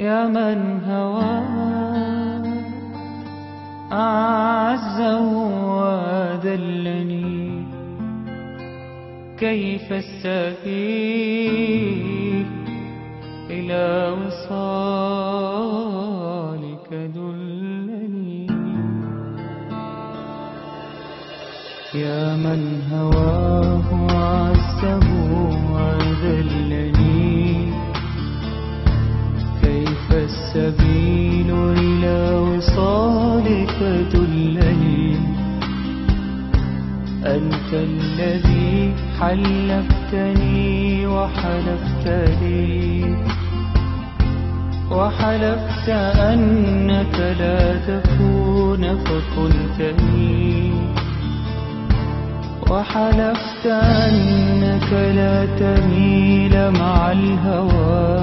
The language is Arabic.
يا من هوى. أعزه وذلني كيف السبيل إلى وصالك دلني. يا من هواه. السبيل إلى وصالك دلني أنت الذي حلفتني وحلفت لي وحلفت أنك لا تكون فكنتني وحلفت أنك لا تميل مع الهوى.